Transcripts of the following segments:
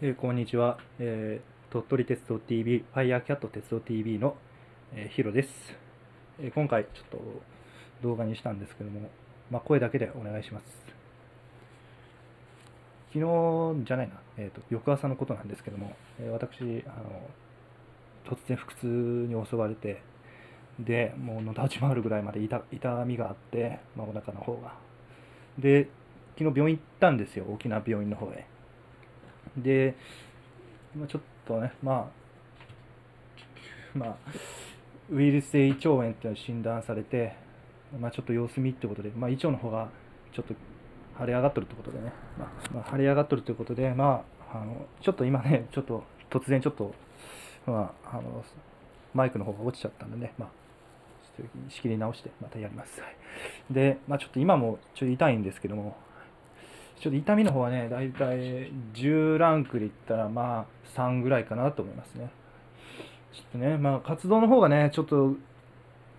えーこんにちは、えー鳥取鉄道 TV、ファイヤーキャット鉄道 TV の、えーヒロです、えー今回ちょっと動画にしたんですけども、まあ、声だけでお願いします。昨日じゃないな、えーと、翌朝のことなんですけども、えー私あの、突然腹痛に襲われて、で、もうのたち回るぐらいまで痛痛みがあって、まあ、お腹の方が。で、昨日病院行ったんですよ、大きな病院の方へ。で、まあ、ちょっとね、まあ、まあ、ウイルス性胃腸炎っていうのが診断されて、まあ、ちょっと様子見ってことで、まあ、胃腸の方がちょっと腫れ上がっとるってことでね、まあまあ、腫れ上がっとるということで、まあ、あのちょっと今ね、ちょっと突然ちょっと、まあ、あのマイクの方が落ちちゃったんでね、まあ、ちょっと仕切り直してまたやります。はい。で、まあ、ちょっと今もちょっと痛いんですけども、ちょっと痛みの方はね、だいたい10ランクで言ったら、まあ、3ぐらいかなと思いますね。ちょっとね、まあ、活動の方がね、ちょっと、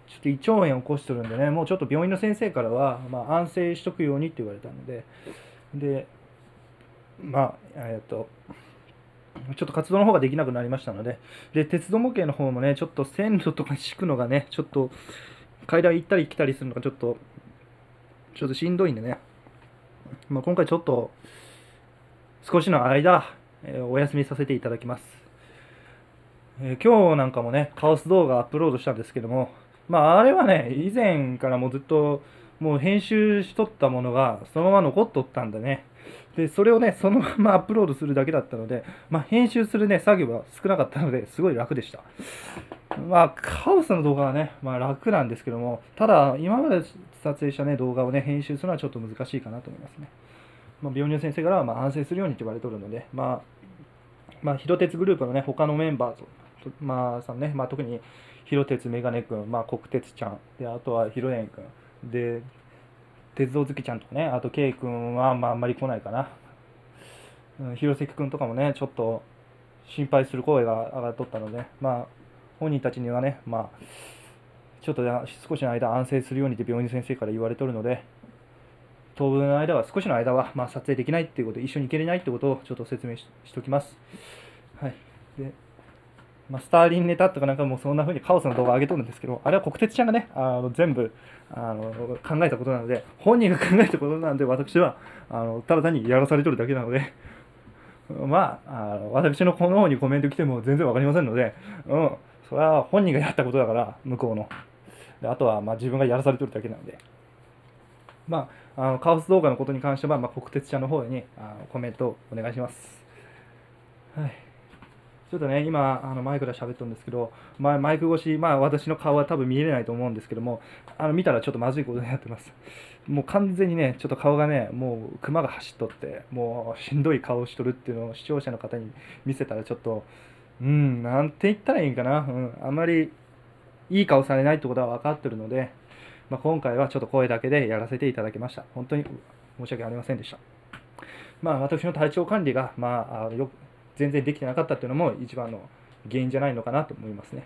ちょっと胃腸炎を起こしてるんでね、もうちょっと病院の先生からは、まあ、安静しとくようにって言われたので、で、まあ、えっと、ちょっと活動の方ができなくなりましたので、で、鉄道模型の方もね、ちょっと線路とか敷くのがね、ちょっと、階段行ったり来たりするのがちょっと、ちょっとしんどいんでね、まあ、今回ちょっと、少しの間、えーお休みさせていただきます。えー今日なんかもね、カオス動画アップロードしたんですけども、まあ、あれはね、以前からもずっと、もう編集しとったものが、そのまま残っとったんだね。で、それをね、そのままアップロードするだけだったので、まあ、編集するね、作業が少なかったので、すごい楽でした。まあ、カオスの動画はね、まあ、楽なんですけども、ただ、今まで撮影したね、動画をね、編集するのはちょっと難しいかなと思いますね。まあ、病院先生からは、まあ、安静するようにって言われとるので、まあ、まあ、ヒロテツグループのね、他のメンバーと、とまあ、さんね、まあ、特にヒロテツメガネ君、まあ、国鉄ちゃん、で、あとはヒロエン君、で、鉄道好きちゃんとかね、あと K 君は、まあ、あんまり来ないかな。うん、広関君とかもね、ちょっと心配する声が上がっとったので、まあ、本人たちにはね、まあ、ちょっと少しの間安静するようにって病院の先生から言われとるので、当分の間は、少しの間は、まあ、撮影できないっていうこと、一緒に行けれないってことをちょっと説明ししときます。はい。で、まあ、スターリンネタとかなんかもうそんな風にカオスの動画上げとるんですけど、あれは国鉄ちゃんがね、あの全部あの考えたことなので、本人が 考えたことなので、私はあのただ単にやらされとるだけなので、まあ、あの私のこの方にコメント来ても全然わかりませんので、うん、それは本人がやったことだから、向こうの。であとはまあ自分がやらされてるだけなので。まあ、あのカオス動画のことに関しては、まあ、国鉄ちゃんの方にあのコメントをお願いします。はい。ちょっとね、今、あのマイクで喋ってるんですけど、まあ、マイク越し、まあ、私の顔は多分見えないと思うんですけども、あの見たらちょっとまずいことになってます。もう完全にね、ちょっと顔がね、もう熊が走っとって、もうしんどい顔をしとるっていうのを視聴者の方に見せたらちょっと、うん、なんて言ったらいいんかな、うん、あまりいい顔されないってことは分かってるので、まあ、今回はちょっと声だけでやらせていただきました。本当に申し訳ありませんでした。まあ、私の体調管理が、まあ、あよ全然できてなかったっていうのも一番の原因じゃないのかなと思いますね。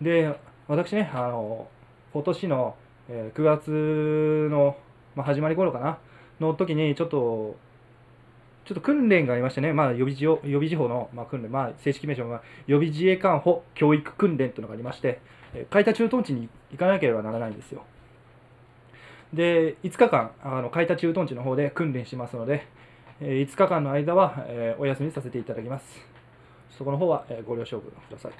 で、私ね、あの今年の、9月の、ま、始まり頃かな、の時にちょっと、ちょっと訓練がありましてね、まあ、予備時予備時法の、まあ、訓練、まあ、正式名称は予備自衛官補教育訓練というのがありまして、えー海田駐屯地に行かなければならないんですよ。で、5日間、あの海田駐屯地の方で訓練しますので、え5日間の間は、えーお休みさせていただきます。そこの方は、えーご了承ください。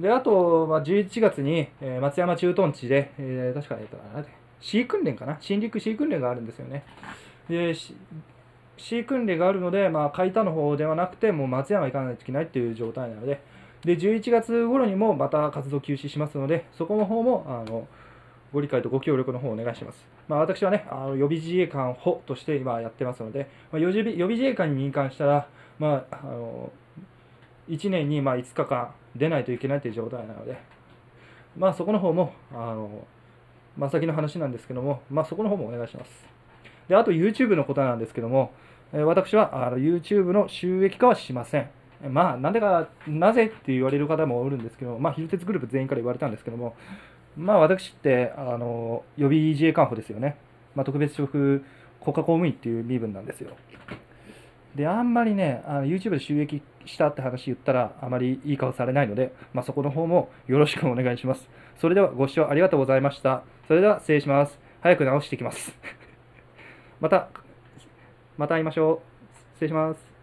で、あと、まあ、11月に、えー松山駐屯地で、えー確か、えっと、なんだっけ C 訓練かな？新陸 C 訓練があるんですよね。で、C, C 訓練があるので、まあ、海田の方ではなくて、もう松山行かないといけないっていう状態なので、で、11月頃にもまた活動休止しますので、そこの方も、あの、ご理解とご協力の方をお願いします。まあ、私はね、あの予備自衛官補として今やってますので、まあ、予備予備自衛官に任官したら、まあ、あの1年にま5日間出ないといけないという状態なので、まあ、そこの方も、あのまあ、先の話なんですけども、まあ、そこの方もお願いします。で、あと YouTube のことなんですけども、私はあの YouTube の収益化はしません。まあ、なんでか、なぜって言われる方もおるんですけど、まあ、ヒルテツグループ全員から言われたんですけども、まあ、私って、あの、予備自衛官補ですよね。まあ、特別職国家公務員っていう身分なんですよ。で、あんまりね、あの YouTube で収益したって話言ったら、あまりいい顔されないので、まあ、そこの方もよろしくお願いします。それではご視聴ありがとうございました。それでは失礼します。早く直してきます。また、また会いましょう。失礼します。